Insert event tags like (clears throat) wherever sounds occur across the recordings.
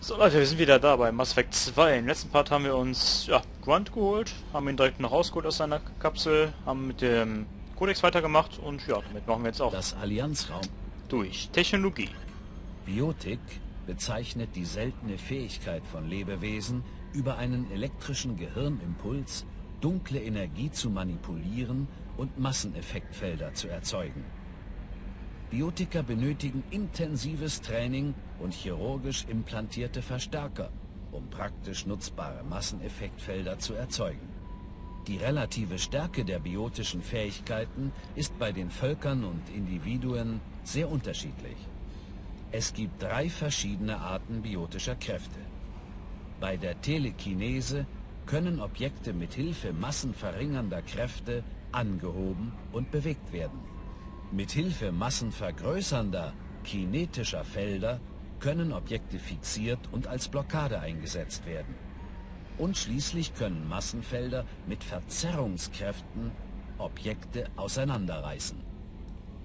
So Leute, wir sind wieder da bei Mass Effect 2. Im letzten Part haben wir uns ja, Grunt geholt, haben ihn direkt noch rausgeholt aus seiner Kapsel, haben mit dem Codex weitergemacht und ja, damit machen wir jetzt auch Das Allianzraum durch Technologie. Biotik bezeichnet die seltene Fähigkeit von Lebewesen, über einen elektrischen Gehirnimpuls dunkle Energie zu manipulieren und Masseneffektfelder zu erzeugen. Biotiker benötigen intensives Training und chirurgisch implantierte Verstärker, um praktisch nutzbare Masseneffektfelder zu erzeugen. Die relative Stärke der biotischen Fähigkeiten ist bei den Völkern und Individuen sehr unterschiedlich. Es gibt drei verschiedene Arten biotischer Kräfte. Bei der Telekinese können Objekte mit Hilfe massenverringernder Kräfte angehoben und bewegt werden. Mit Hilfe massenvergrößernder kinetischer Felder können Objekte fixiert und als Blockade eingesetzt werden. Und schließlich können Massenfelder mit Verzerrungskräften Objekte auseinanderreißen.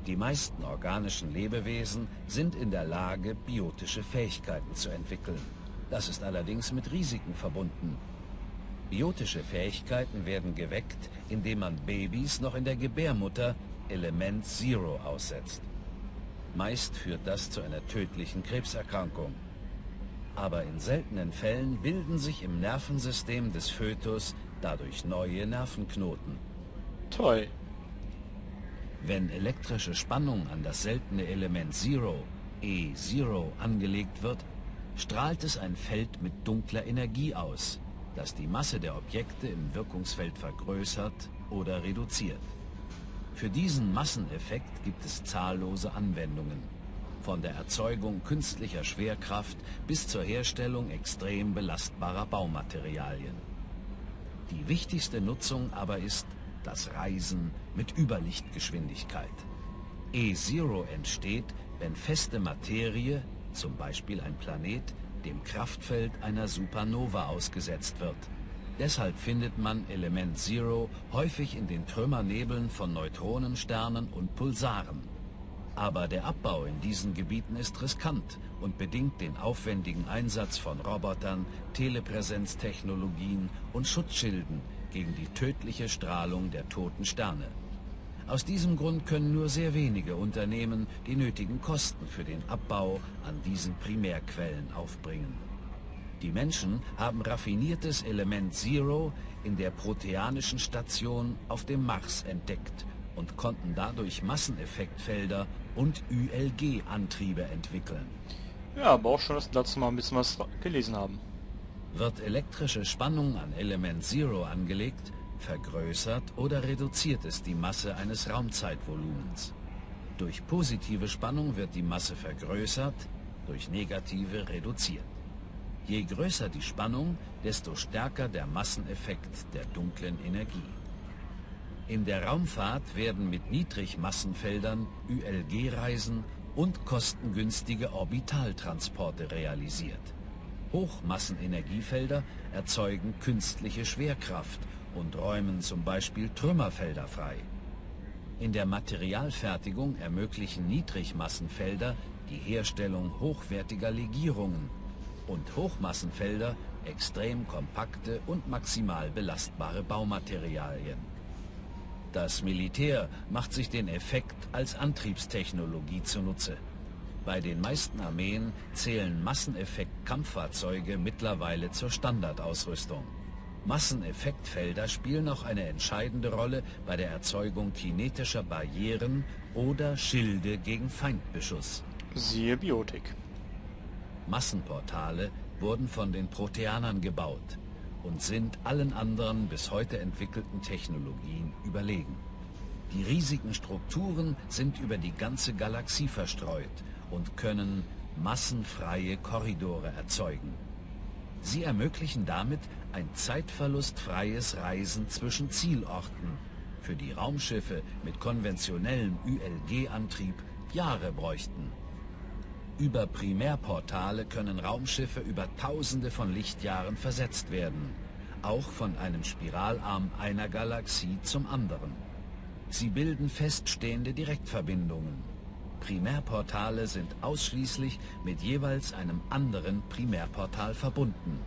Die meisten organischen Lebewesen sind in der Lage, biotische Fähigkeiten zu entwickeln. Das ist allerdings mit Risiken verbunden. Biotische Fähigkeiten werden geweckt, indem man Babys noch in der Gebärmutter Element Zero aussetzt. Meist führt das zu einer tödlichen Krebserkrankung. Aber in seltenen Fällen bilden sich im Nervensystem des Fötus dadurch neue Nervenknoten. Toll. Wenn elektrische Spannung an das seltene Element Zero, E0, angelegt wird, strahlt es ein Feld mit dunkler Energie aus, das die Masse der Objekte im Wirkungsfeld vergrößert oder reduziert. Für diesen Masseneffekt gibt es zahllose Anwendungen. Von der Erzeugung künstlicher Schwerkraft bis zur Herstellung extrem belastbarer Baumaterialien. Die wichtigste Nutzung aber ist das Reisen mit Überlichtgeschwindigkeit. E-Zero entsteht, wenn feste Materie, zum Beispiel ein Planet, dem Kraftfeld einer Supernova ausgesetzt wird. Deshalb findet man Element Zero häufig in den Trümmernebeln von Neutronensternen und Pulsaren. Aber der Abbau in diesen Gebieten ist riskant und bedingt den aufwendigen Einsatz von Robotern, Telepräsenztechnologien und Schutzschilden gegen die tödliche Strahlung der toten Sterne. Aus diesem Grund können nur sehr wenige Unternehmen die nötigen Kosten für den Abbau an diesen Primärquellen aufbringen. Die Menschen haben raffiniertes Element Zero in der proteanischen Station auf dem Mars entdeckt und konnten dadurch Masseneffektfelder und ULG-Antriebe entwickeln. Ja, aber auch schon, dass wir dazu mal ein bisschen was gelesen haben. Wird elektrische Spannung an Element Zero angelegt, vergrößert oder reduziert es die Masse eines Raumzeitvolumens. Durch positive Spannung wird die Masse vergrößert, durch negative reduziert. Je größer die Spannung, desto stärker der Masseneffekt der dunklen Energie. In der Raumfahrt werden mit Niedrigmassenfeldern ULG-Reisen und kostengünstige Orbitaltransporte realisiert. Hochmassenenergiefelder erzeugen künstliche Schwerkraft und räumen zum Beispiel Trümmerfelder frei. In der Materialfertigung ermöglichen Niedrigmassenfelder die Herstellung hochwertiger Legierungen und Hochmassenfelder extrem kompakte und maximal belastbare Baumaterialien. Das Militär macht sich den Effekt als Antriebstechnologie zunutze. Bei den meisten Armeen zählen Masseneffekt-Kampffahrzeuge mittlerweile zur Standardausrüstung. Masseneffektfelder spielen auch eine entscheidende Rolle bei der Erzeugung kinetischer Barrieren oder Schilde gegen Feindbeschuss. Siehe Biotik. Massenportale wurden von den Proteanern gebaut und sind allen anderen bis heute entwickelten Technologien überlegen. Die riesigen Strukturen sind über die ganze Galaxie verstreut und können massenfreie Korridore erzeugen. Sie ermöglichen damit ein zeitverlustfreies Reisen zwischen Zielorten, für die Raumschiffe mit konventionellem ULG-Antrieb Jahre bräuchten. Über Primärportale können Raumschiffe über Tausende von Lichtjahren versetzt werden, auch von einem Spiralarm einer Galaxie zum anderen. Sie bilden feststehende Direktverbindungen. Primärportale sind ausschließlich mit jeweils einem anderen Primärportal verbunden.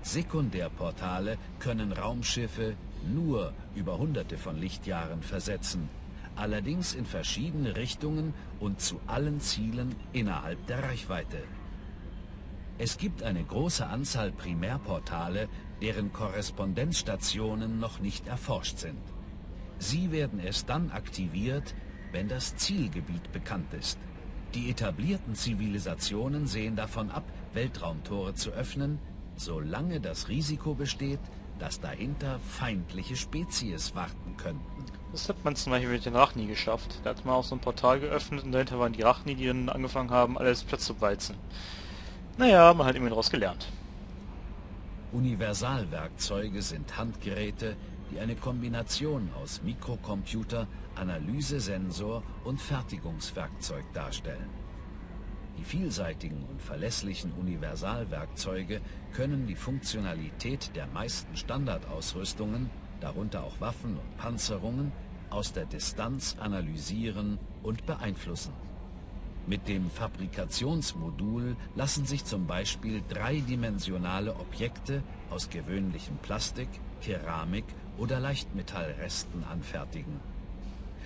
Sekundärportale können Raumschiffe nur über hunderte von Lichtjahren versetzen, allerdings in verschiedene Richtungen und zu allen Zielen innerhalb der Reichweite. Es gibt eine große Anzahl Primärportale, deren Korrespondenzstationen noch nicht erforscht sind. Sie werden erst dann aktiviert, wenn das Zielgebiet bekannt ist. Die etablierten Zivilisationen sehen davon ab, Weltraumtore zu öffnen, solange das Risiko besteht, dass dahinter feindliche Spezies warten könnten. Das hat man zum Beispiel mit den Rachni geschafft. Da hat man auch so ein Portal geöffnet und dahinter waren die Rachni, die dann angefangen haben, alles Platz zu walzen. Naja, man hat immer daraus gelernt. Universalwerkzeuge sind Handgeräte, die eine Kombination aus Mikrocomputer, Analysesensor und Fertigungswerkzeug darstellen. Die vielseitigen und verlässlichen Universalwerkzeuge können die Funktionalität der meisten Standardausrüstungen, darunter auch Waffen und Panzerungen, aus der Distanz analysieren und beeinflussen. Mit dem Fabrikationsmodul lassen sich zum Beispiel dreidimensionale Objekte aus gewöhnlichem Plastik, Keramik oder Leichtmetallresten anfertigen.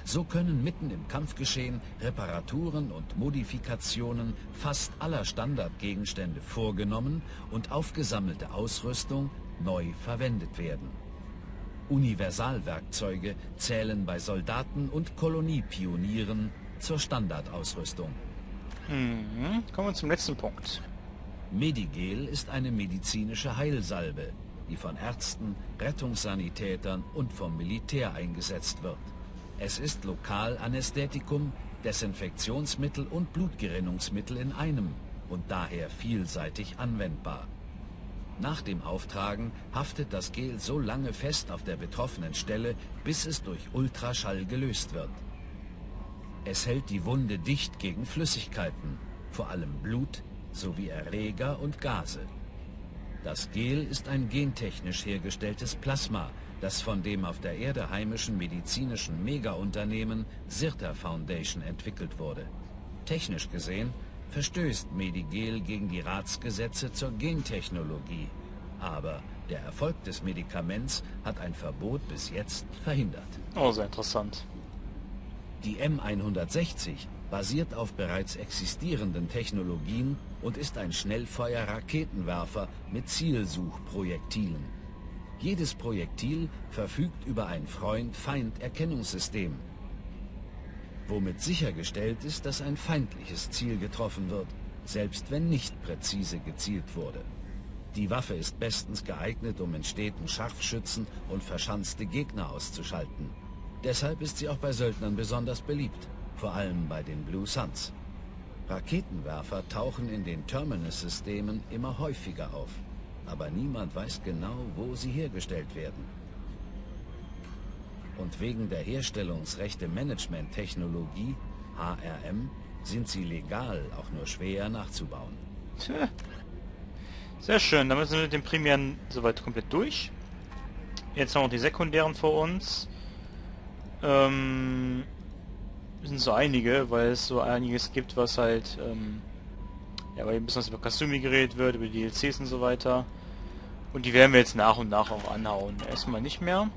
So können mitten im Kampfgeschehen Reparaturen und Modifikationen fast aller Standardgegenstände vorgenommen und aufgesammelte Ausrüstung neu verwendet werden. Universalwerkzeuge zählen bei Soldaten und Koloniepionieren zur Standardausrüstung. Mhm. Kommen wir zum letzten Punkt. Medigel ist eine medizinische Heilsalbe, die von Ärzten, Rettungssanitätern und vom Militär eingesetzt wird. Es ist Lokalanästhetikum, Desinfektionsmittel und Blutgerinnungsmittel in einem und daher vielseitig anwendbar. Nach dem Auftragen haftet das Gel so lange fest auf der betroffenen Stelle, bis es durch Ultraschall gelöst wird. Es hält die Wunde dicht gegen Flüssigkeiten, vor allem Blut, sowie Erreger und Gase. Das Gel ist ein gentechnisch hergestelltes Plasma, das von dem auf der Erde heimischen medizinischen Megaunternehmen Sirta Foundation entwickelt wurde. Technisch gesehen verstößt Medigel gegen die Ratsgesetze zur Gentechnologie. Aber der Erfolg des Medikaments hat ein Verbot bis jetzt verhindert. Oh, sehr interessant. Die M160 basiert auf bereits existierenden Technologien und ist ein Schnellfeuer-Raketenwerfer mit Zielsuchprojektilen. Jedes Projektil verfügt über ein Freund-Feind-Erkennungssystem, womit sichergestellt ist, dass ein feindliches Ziel getroffen wird, selbst wenn nicht präzise gezielt wurde. Die Waffe ist bestens geeignet, um in Städten Scharfschützen und verschanzte Gegner auszuschalten. Deshalb ist sie auch bei Söldnern besonders beliebt, vor allem bei den Blue Suns. Raketenwerfer tauchen in den Terminus-Systemen immer häufiger auf, aber niemand weiß genau, wo sie hergestellt werden. Und wegen der Herstellungsrechte Management-Technologie, HRM, sind sie legal auch nur schwer nachzubauen. Tja. Sehr schön, damit sind wir mit den Primären soweit komplett durch. Jetzt haben wir noch die sekundären vor uns. Ähm, sind so einige, weil es so einiges gibt, was halt, ähm, ja, weil ein bisschen was über Kasumi geredet wird, über die DLCs und so weiter. Und die werden wir jetzt nach und nach auch anhauen. Erstmal nicht mehr.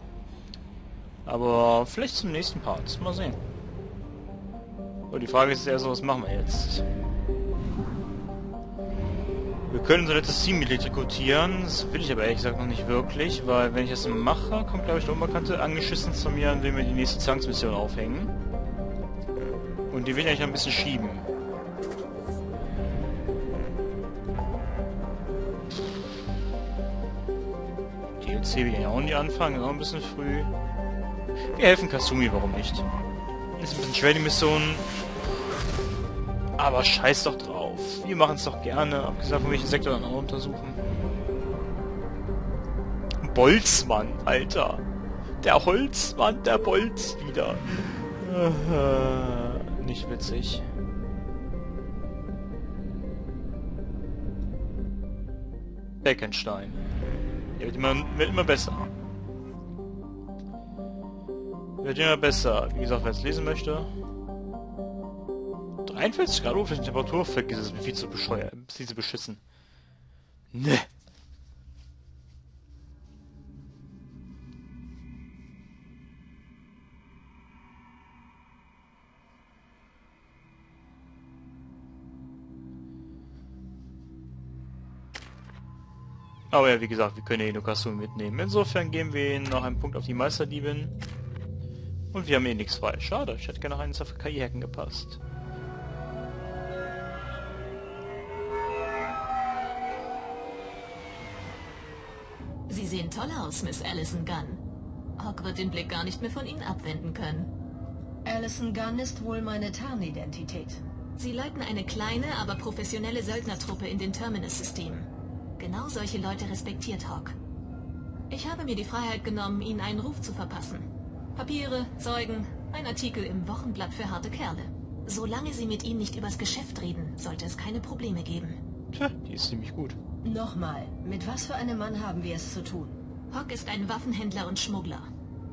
Aber vielleicht zum nächsten Part. Mal sehen. Und die Frage ist eher so, was machen wir jetzt? Wir können so nettes Teammitglied rekrutieren, das will ich aber ehrlich gesagt noch nicht wirklich, weil wenn ich das mache, kommt glaube ich der Unbekannte angeschissen zu mir will mir die nächste Zwangsmission aufhängen. Und die will ich eigentlich noch ein bisschen schieben. DLC will ich auch nicht anfangen, ist auch ein bisschen früh. Wir helfen Kasumi, warum nicht? Ist ein bisschen schwer die Mission. Aber scheiß doch drauf. Wir machen es doch gerne, abgesehen von welchen Sektor dann auch untersuchen. Bolzmann, Alter. Der Holzmann, der Bolz wieder. Nicht witzig. Beckenstein. Der wird immer, wird immer besser. Wird immer besser. Wie gesagt, wer es lesen möchte. 41 Grad Oberfläche Temperatur, vergiss es, viel zu bescheuert, viel zu beschissen. Ne. Aber ja, wie gesagt, wir können ja eh nur Kasumi mitnehmen. Insofern geben wir ihnen noch einen Punkt auf die Meisterdiebin. Und wir haben eh nichts frei. Schade, ich hätte gerne noch eines auf KI-Hacken gepasst. Sie sehen toll aus, Miss Allison Gunn. Hawk wird den Blick gar nicht mehr von Ihnen abwenden können. Allison Gunn ist wohl meine Tarnidentität. Sie leiten eine kleine, aber professionelle Söldnertruppe in den Terminus-Systemen. Genau solche Leute respektiert Hawk. Ich habe mir die Freiheit genommen, ihnen einen Ruf zu verpassen. Papiere, Zeugen, ein Artikel im Wochenblatt für harte Kerle. Solange sie mit ihnen nicht übers Geschäft reden, sollte es keine Probleme geben. Tja, die ist ziemlich gut. Nochmal, mit was für einem Mann haben wir es zu tun? Hawk ist ein Waffenhändler und Schmuggler.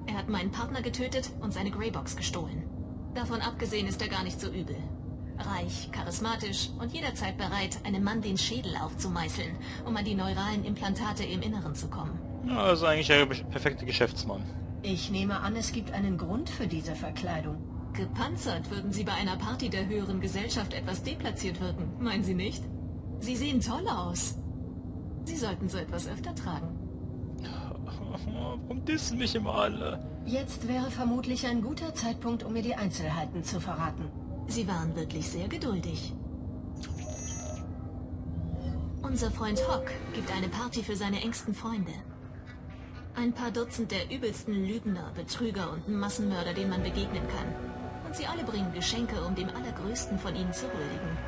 Er hat meinen Partner getötet und seine Greybox gestohlen. Davon abgesehen ist er gar nicht so übel. Reich, charismatisch und jederzeit bereit, einem Mann den Schädel aufzumeißeln, um an die neuralen Implantate im Inneren zu kommen. Ja, also eigentlich der perfekte Geschäftsmann. Ich nehme an, es gibt einen Grund für diese Verkleidung. Gepanzert würden Sie bei einer Party der höheren Gesellschaft etwas deplatziert wirken, meinen Sie nicht? Sie sehen toll aus. Sie sollten so etwas öfter tragen. (laughs) Warum dissen mich immer alle? Jetzt wäre vermutlich ein guter Zeitpunkt, um mir die Einzelheiten zu verraten. Sie waren wirklich sehr geduldig. Unser Freund Hock gibt eine Party für seine engsten Freunde. Ein paar Dutzend der übelsten Lügner, Betrüger und Massenmörder, denen man begegnen kann. Und sie alle bringen Geschenke, um dem Allergrößten von ihnen zu huldigen.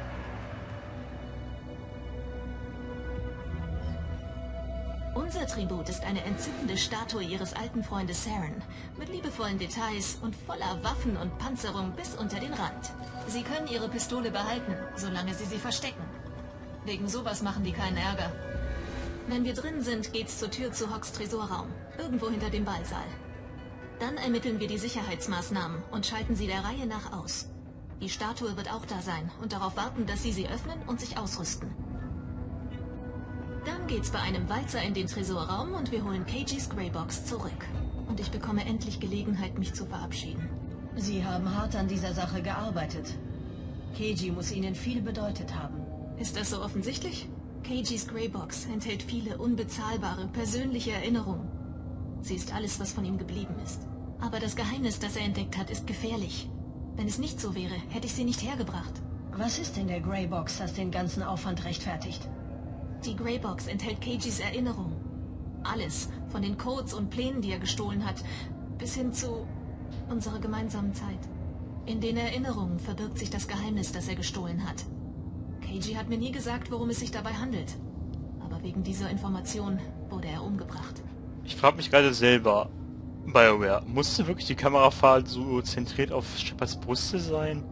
Unser Tribut ist eine entzückende Statue ihres alten Freundes Saren, mit liebevollen Details und voller Waffen und Panzerung bis unter den Rand. Sie können ihre Pistole behalten, solange sie sie verstecken. Wegen sowas machen die keinen Ärger. Wenn wir drin sind, geht's zur Tür zu Hocks Tresorraum, irgendwo hinter dem Ballsaal. Dann ermitteln wir die Sicherheitsmaßnahmen und schalten sie der Reihe nach aus. Die Statue wird auch da sein und darauf warten, dass sie sie öffnen und sich ausrüsten. Dann geht's bei einem Walzer in den Tresorraum und wir holen KG's Greybox zurück. Und ich bekomme endlich Gelegenheit, mich zu verabschieden. Sie haben hart an dieser Sache gearbeitet. KG muss Ihnen viel bedeutet haben. Ist das so offensichtlich? KG's Greybox enthält viele unbezahlbare, persönliche Erinnerungen. Sie ist alles, was von ihm geblieben ist. Aber das Geheimnis, das er entdeckt hat, ist gefährlich. Wenn es nicht so wäre, hätte ich sie nicht hergebracht. Was ist in der Greybox, das den ganzen Aufwand rechtfertigt? Die Greybox enthält Keijis Erinnerung. Alles, von den Codes und Plänen, die er gestohlen hat, bis hin zu unserer gemeinsamen Zeit. In den Erinnerungen verbirgt sich das Geheimnis, das er gestohlen hat. Keiji hat mir nie gesagt, worum es sich dabei handelt. Aber wegen dieser Information wurde er umgebracht. Ich frage mich gerade selber, BioWare, musste wirklich die Kamerafahrt so zentriert auf Shepards Brüste sein?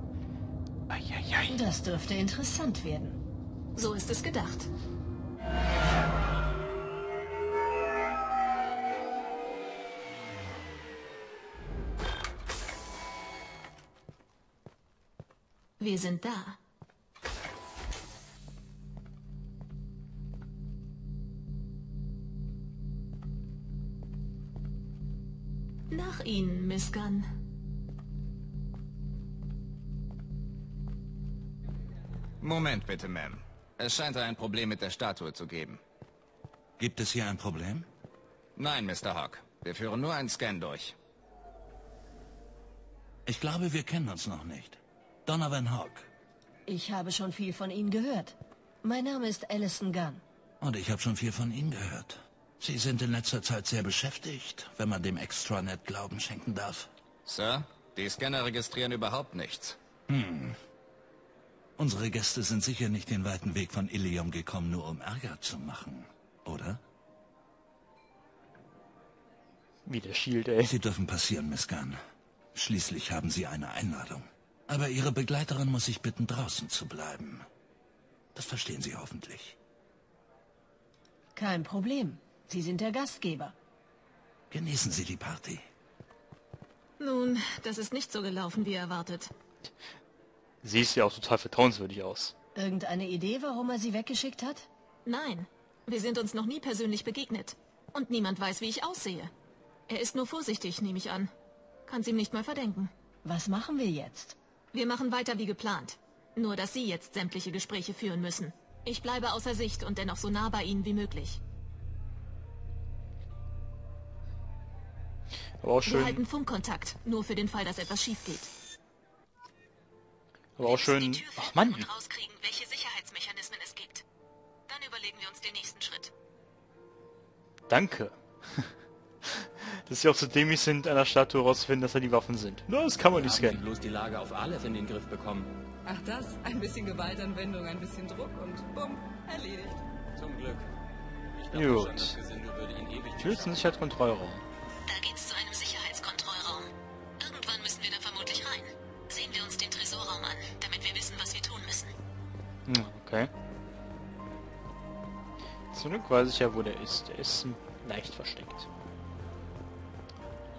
Eieiei. Das dürfte interessant werden. So ist es gedacht. Wir sind da. Nach Ihnen, Miss Gunn. Moment bitte, Ma'am. Es scheint ein Problem mit der Statue zu geben. Gibt es hier ein Problem? Nein, Mr. Hawk. Wir führen nur einen Scan durch. Ich glaube, wir kennen uns noch nicht. Donovan Hawk. Ich habe schon viel von Ihnen gehört. Mein Name ist Alison Gunn. Und ich habe schon viel von Ihnen gehört. Sie sind in letzter Zeit sehr beschäftigt, wenn man dem Extranet Glauben schenken darf. Sir, die Scanner registrieren überhaupt nichts. Hm. Unsere Gäste sind sicher nicht den weiten Weg von Ilium gekommen, nur um Ärger zu machen, oder? Wie der Shield, ey. Sie dürfen passieren, Miss Gunn. Schließlich haben Sie eine Einladung. Aber Ihre Begleiterin muss sich bitten, draußen zu bleiben. Das verstehen Sie hoffentlich. Kein Problem. Sie sind der Gastgeber. Genießen Sie die Party. Nun, das ist nicht so gelaufen, wie erwartet. Siehst ja auch total vertrauenswürdig aus. Irgendeine Idee, warum er sie weggeschickt hat? Nein, wir sind uns noch nie persönlich begegnet. Und niemand weiß, wie ich aussehe. Er ist nur vorsichtig, nehme ich an. Kann's ihm nicht mal verdenken. Was machen wir jetzt? Wir machen weiter wie geplant. Nur, dass Sie jetzt sämtliche Gespräche führen müssen. Ich bleibe außer Sicht und dennoch so nah bei Ihnen wie möglich. Aber auch Wir schön, halten Funkkontakt, nur für den Fall, dass etwas schief geht. aber auch schön. Ach Mann, und rauskriegen, welche Sicherheitsmechanismen es gibt. Dann überlegen wir uns den nächsten Schritt. danke. (laughs) Dass sie auch so dämlich sind, einer Statue herauszufinden, dass da die Waffen sind. No, das kann man nicht Haben die scannen. bloß die Lage auf Aleph in den Griff bekommen. Ach das, ein bisschen Gewaltanwendung, ein bisschen Druck und bumm, erledigt. Zum Glück. Ich dachte Gut. schon, das Gesindel würde ihn ewig nicht Schützen Sicherheitskontrollraum. Da okay. Zum Glück weiß ich ja, wo der ist. Der ist hm, leicht versteckt.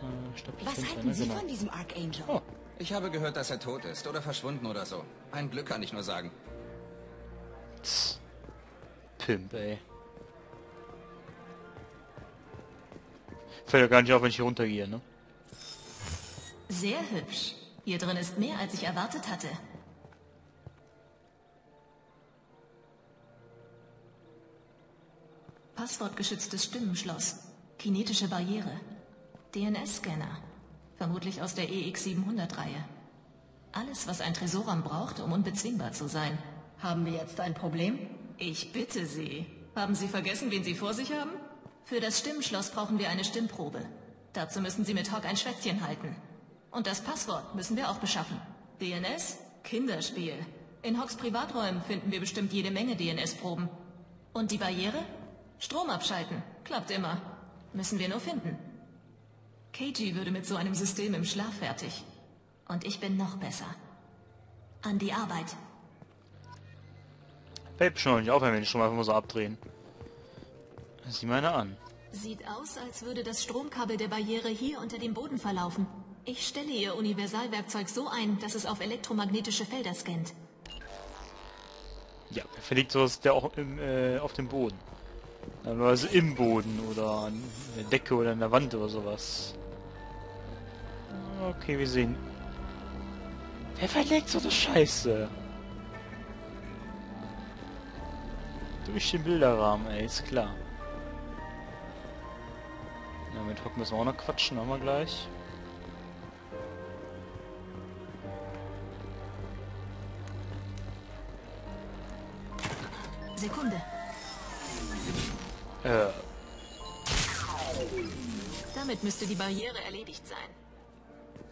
Äh, Was halten einer, Sie genau. von diesem Archangel? Oh, Ich habe gehört, dass er tot ist oder verschwunden oder so. Ein Glück kann ich nur sagen. tss. Pimp, ey. Fällt ja gar nicht auf, wenn ich hier runtergehe, ne? Sehr hübsch. Hier drin ist mehr, als ich erwartet hatte. Passwortgeschütztes Stimmenschloss. Kinetische Barriere. DNS-Scanner. Vermutlich aus der EX700-Reihe. Alles, was ein Tresorraum braucht, um unbezwingbar zu sein. Haben wir jetzt ein Problem? Ich bitte Sie. Haben Sie vergessen, wen Sie vor sich haben? Für das Stimmschloss brauchen wir eine Stimmprobe. Dazu müssen Sie mit Hawk ein Schwätzchen halten. Und das Passwort müssen wir auch beschaffen. DNS? Kinderspiel. In Hawks Privaträumen finden wir bestimmt jede Menge DNS-Proben. Und die Barriere? Strom abschalten. Klappt immer. Müssen wir nur finden. KG würde mit so einem System im Schlaf fertig. Und ich bin noch besser. An die Arbeit. Fällt schon nicht auf, wenn die schon mal einfach so abdrehen. Sieh mal einer an. Sieht aus, als würde das Stromkabel der Barriere hier unter dem Boden verlaufen. Ich stelle Ihr Universalwerkzeug so ein, dass es auf elektromagnetische Felder scannt. Ja, verlegt sowas der auch im, äh, auf dem Boden. Also im Boden oder an der Decke oder an der Wand oder sowas. Okay, wir sehen. Wer verlegt so eine Scheiße? Durch den Bilderrahmen, ey, ist klar. Ja, mit Hock müssen wir auch noch quatschen, haben wir gleich. Sekunde. Äh, Damit müsste die Barriere erledigt sein.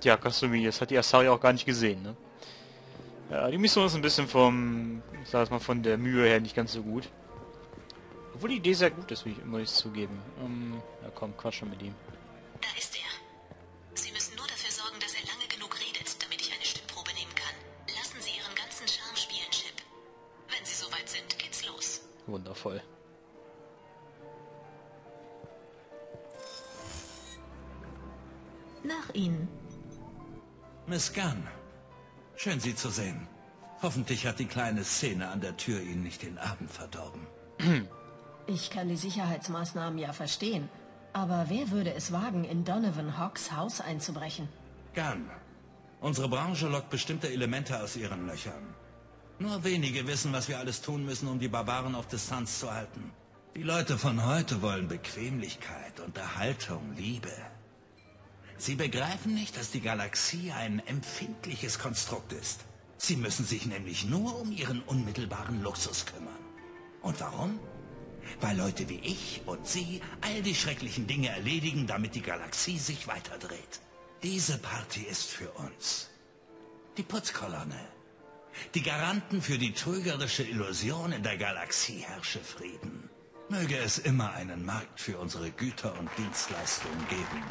Ja, Kasumi, das hat die Asari auch gar nicht gesehen, ne? Ja, die Mission ist ein bisschen vom, ich sag mal, von der Mühe her nicht ganz so gut. Obwohl die Idee sehr gut ist, wie ich immer ich zugeben. Ähm, ja komm, quatsch mit ihm. Da ist er. Sie müssen nur dafür sorgen, dass er lange genug redet, damit ich eine Stimmprobe nehmen kann. Lassen Sie Ihren ganzen Charme spielen, Chip. Wenn Sie soweit sind, geht's los. Wundervoll. Nach Ihnen. Miss Gunn, schön Sie zu sehen. Hoffentlich hat die kleine Szene an der Tür Ihnen nicht den Abend verdorben. (clears throat) Ich kann die Sicherheitsmaßnahmen ja verstehen. Aber wer würde es wagen, in Donovan Hawks Haus einzubrechen? Gunn, unsere Branche lockt bestimmte Elemente aus ihren Löchern. Nur wenige wissen, was wir alles tun müssen, um die Barbaren auf Distanz zu halten. Die Leute von heute wollen Bequemlichkeit, Unterhaltung, Liebe. Sie begreifen nicht, dass die Galaxie ein empfindliches Konstrukt ist. Sie müssen sich nämlich nur um ihren unmittelbaren Luxus kümmern. Und warum? Weil Leute wie ich und Sie all die schrecklichen Dinge erledigen, damit die Galaxie sich weiterdreht. Diese Party ist für uns. Die Putzkolonne. Die Garanten für die trügerische Illusion in der Galaxie herrsche Frieden. Möge es immer einen Markt für unsere Güter und Dienstleistungen geben.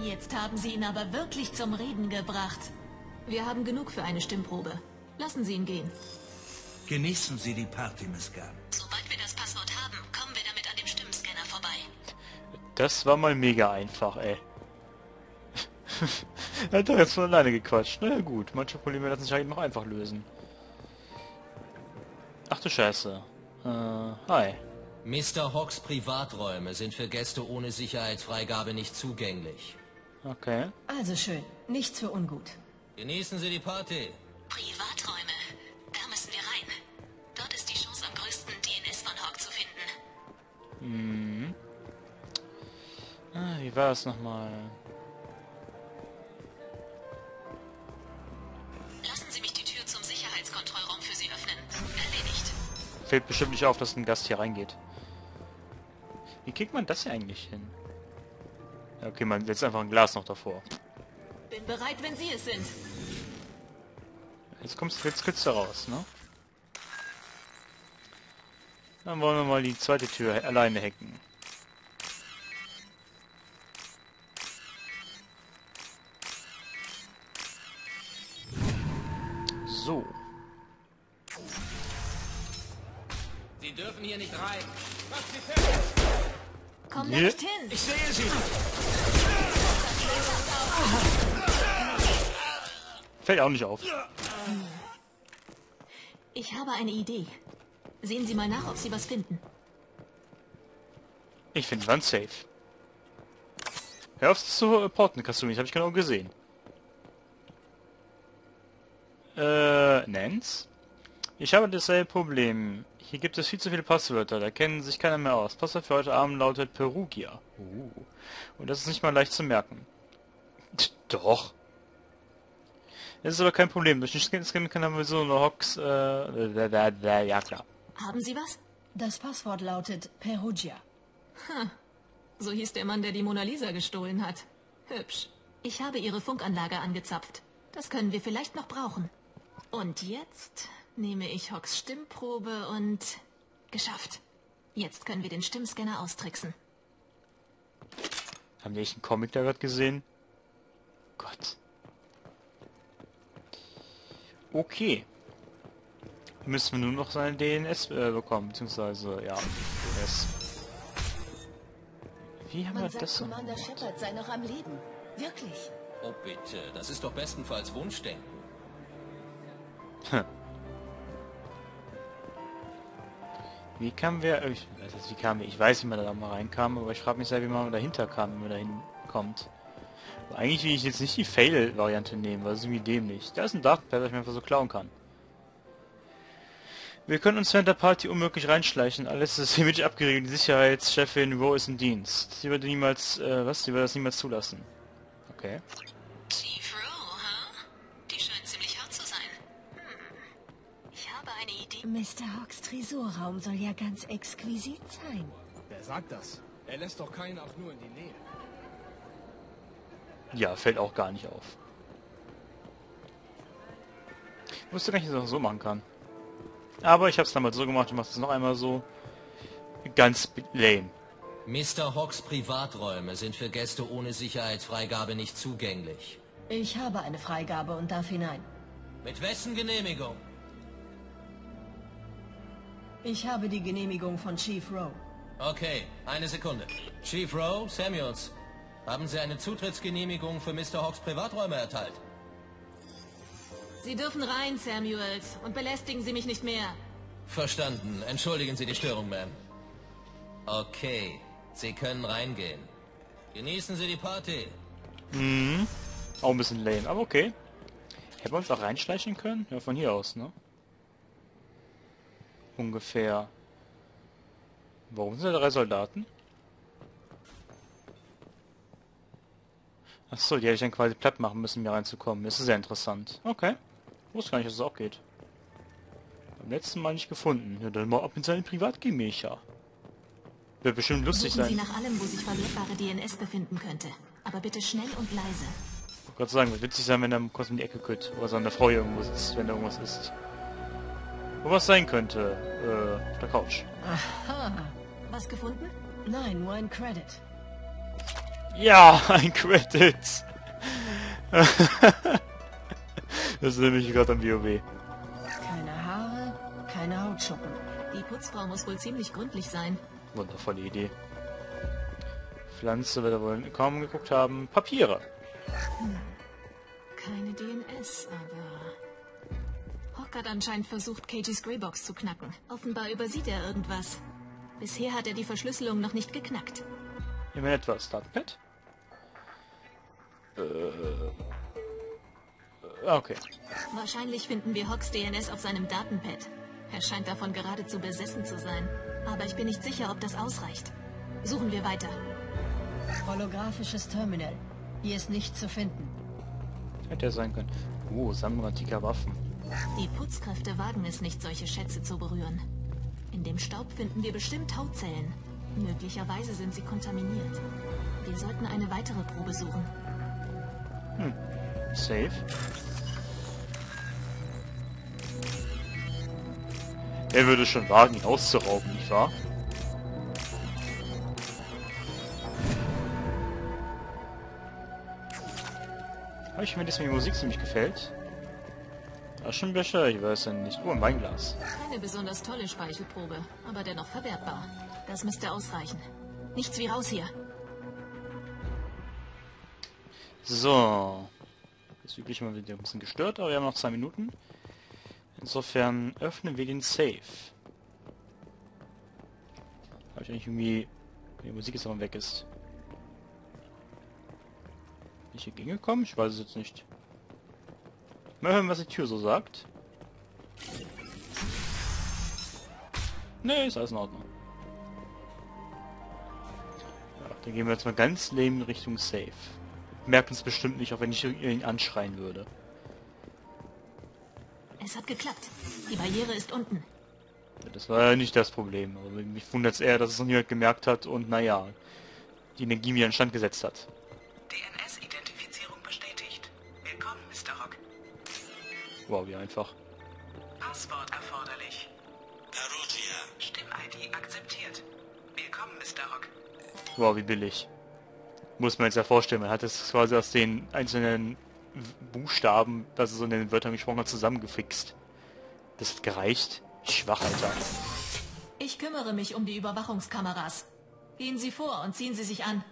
Jetzt haben Sie ihn aber wirklich zum Reden gebracht. Wir haben genug für eine Stimmprobe. Lassen Sie ihn gehen. Genießen Sie die Party, Miss Gunn. Sobald wir das Passwort haben, kommen Das war mal mega einfach, ey. er (laughs) hat doch jetzt von alleine gequatscht. Na ja, gut, manche Probleme lassen sich halt noch einfach lösen. Ach du Scheiße. Äh, hi. Mr. Hawks Privaträume sind für Gäste ohne Sicherheitsfreigabe nicht zugänglich. Okay. Also schön. Nichts für ungut. Genießen Sie die Party. Privaträume. Da müssen wir rein. Dort ist die Chance am größten, DNS von Hawk zu finden. Mhm. Ah, wie war es nochmal? Lassen Sie mich die Tür zum Sicherheitskontrollraum für Sie öffnen. Erledigt. Fällt bestimmt nicht auf, dass ein Gast hier reingeht. Wie kriegt man das hier eigentlich hin? Ja, okay, man setzt einfach ein Glas noch davor. Bin bereit, wenn Sie es sind. Jetzt kommst du jetzt kürzer raus, ne? Dann wollen wir mal die zweite Tür alleine hacken. Fällt auch nicht auf. Ich habe eine Idee. Sehen Sie mal nach, ob Sie was finden. Ich finde Wand safe. Hör auf zu reporten, Kasumi, das habe ich genau gesehen. Äh, Nance? Ich habe dasselbe Problem. Hier gibt es viel zu viele Passwörter, da kennen sich keiner mehr aus. Passwort für heute Abend lautet Perugia. Uh. Und das ist nicht mal leicht zu merken. (laughs) Doch. Es ist aber kein Problem. Durch den Scan Scan kann man so eine Hox, äh, da, da, da, ja klar. Haben Sie was? Das Passwort lautet Perugia. So hieß der Mann, der die Mona Lisa gestohlen hat. Hübsch. Ich habe Ihre Funkanlage angezapft. Das können wir vielleicht noch brauchen. Und jetzt nehme ich Hocks Stimmprobe und... Geschafft. Jetzt können wir den Stimmscanner austricksen. Haben die echt einen Comic da gerade gesehen? Gott. Okay. Müssen wir nur noch seine DNS äh, bekommen, beziehungsweise, ja, DNS. Wie haben wir Man sagt, das? Commander Shepard sei noch am Leben. Wirklich. Oh bitte, das ist doch bestenfalls Wunschdenken. Wie kamen wir, äh, ich, weiß jetzt, wie kamen wir, ich weiß, wie man da mal reinkam, aber ich frage mich sehr, wie man dahinter kam, wenn man dahin kommt. Eigentlich will ich jetzt nicht die Fail-Variante nehmen, weil es ist irgendwie dämlich. Da ist ein Darkpad, das ich mir einfach so klauen kann. Wir können uns während der Party unmöglich reinschleichen. Alles ist hiermit abgeriegelt. Die Sicherheitschefin Rowe ist im Dienst. Sie würde niemals, äh, was? Sie würde das niemals zulassen. Okay. Chief Rowe, huh? Die scheint ziemlich hart zu sein. Hm. Ich habe eine Idee. Mr. Hawks Tresorraum soll ja ganz exquisit sein. Wer sagt das? Er lässt doch keinen auch nur in die Nähe. Ja, fällt auch gar nicht auf. Ich wusste gar nicht, dass ich das so machen kann. Aber ich habe es damals so gemacht, ich mache es noch einmal so. Ganz lame. Mr. Hawks Privaträume sind für Gäste ohne Sicherheitsfreigabe nicht zugänglich. Ich habe eine Freigabe und darf hinein. Mit wessen Genehmigung? Ich habe die Genehmigung von Chief Rowe. Okay, eine Sekunde. Chief Rowe, Samuels, haben Sie eine Zutrittsgenehmigung für Mr. Hawks Privaträume erteilt? Sie dürfen rein, Samuels, und belästigen Sie mich nicht mehr. Verstanden. Entschuldigen Sie die Störung, Ma'am. Okay, Sie können reingehen. Genießen Sie die Party. Mhm. Auch ein bisschen lame, aber okay. Hätten wir uns auch reinschleichen können? Ja, von hier aus, ne? Ungefähr. Warum sind da drei Soldaten? Achso, die hätte ich dann quasi platt machen müssen, um hier reinzukommen. Das ist sehr interessant. Okay. Wusste gar nicht, dass es auch geht. Beim letzten Mal nicht gefunden. Ja, dann mal ab in seine Privatgemächer. Wird bestimmt lustig Suchen Sie sein. nach allem, wo sich verwertbare DNS befinden könnte. Aber bitte schnell und leise. Ich wollte gerade sagen, wird witzig sein, wenn er kurz in die Ecke kütt. Oder seine Frau hier irgendwo sitzt, wenn da irgendwas ist. Wo was sein könnte. Äh, auf der Couch. Aha. Was gefunden? Nein, nur ein Credit. Ja, (laughs) ein Credit. (laughs) das ist nämlich gerade am WoW. Keine Haare, keine Hautschuppen. Die Putzfrau muss wohl ziemlich gründlich sein. Wundervolle Idee. Pflanze, wir da wohl kaum geguckt haben. Papiere. Hm. Keine DNS, aber... Hock hat anscheinend versucht, Cageys Greybox zu knacken. Offenbar übersieht er irgendwas. Bisher hat er die Verschlüsselung noch nicht geknackt. Immerhin etwas. Datenpad? Äh... Okay. Wahrscheinlich finden wir Hocks DNS auf seinem Datenpad. Er scheint davon geradezu besessen zu sein. Aber ich bin nicht sicher, ob das ausreicht. Suchen wir weiter. Holographisches Terminal. Hier ist nichts zu finden. Hätte ja sein können. Oh, Sammlung antiker Waffen. Die Putzkräfte wagen es nicht, solche Schätze zu berühren. In dem Staub finden wir bestimmt Hautzellen. Möglicherweise sind sie kontaminiert. Wir sollten eine weitere Probe suchen. Hm. Safe. Er würde schon wagen, ihn auszurauben, nicht wahr? Aber ich mir die Musik ziemlich gefällt. Aschenbecher, ich weiß ja nicht. Oh, ein Weinglas. Keine besonders tolle Speichelprobe, aber dennoch verwertbar. Das müsste ausreichen. Nichts wie raus hier. So. Ist üblich mal wieder ein bisschen gestört, aber wir haben noch zwei Minuten. Insofern öffnen wir den Safe. Habe ich eigentlich irgendwie... Die Musik ist aber weg ist. Bin ich hier gegengekommen? Ich weiß es jetzt nicht. Mal hören, was die Tür so sagt. Nee, ist alles in Ordnung. Dann gehen wir jetzt mal ganz leben Richtung Safe. Merkt uns bestimmt nicht, auch wenn ich ihn anschreien würde. Es hat geklappt. Die Barriere ist unten. Ja, das war ja nicht das Problem. Aber mich wundert es eher, dass es noch niemand gemerkt hat und naja, die Energie mir Stand gesetzt hat. DNS-Identifizierung bestätigt. Willkommen, Mr. Rock. Wow, wie einfach. Passwort erforderlich. Wow, wie billig. Muss man jetzt ja vorstellen, man hat es quasi aus den einzelnen Buchstaben, es so in den Wörtern gesprochen hat, zusammengefixt. Das hat gereicht. Schwach, Alter. Ich kümmere mich um die Überwachungskameras. Gehen Sie vor und ziehen Sie sich an.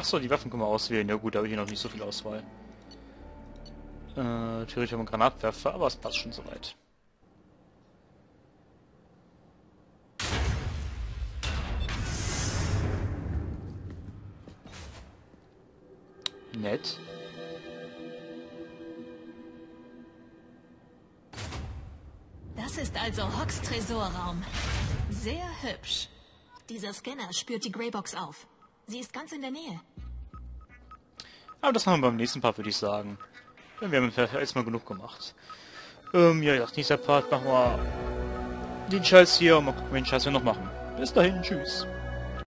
Achso, die Waffen können wir auswählen. Ja gut, da habe ich hier noch nicht so viel Auswahl. Äh, theoretisch haben wir Granatwerfer, aber es passt schon soweit. Nett. Das ist also Hocks Tresorraum. Sehr hübsch. Dieser Scanner spürt die Greybox auf. Sie ist ganz in der Nähe. Aber das machen wir beim nächsten Part, würde ich sagen. Denn wir haben jetzt mal genug gemacht. Ähm, ja, ja, nächster Part machen wir den Scheiß hier und mal gucken, welchen Scheiß wir noch machen. Bis dahin, tschüss.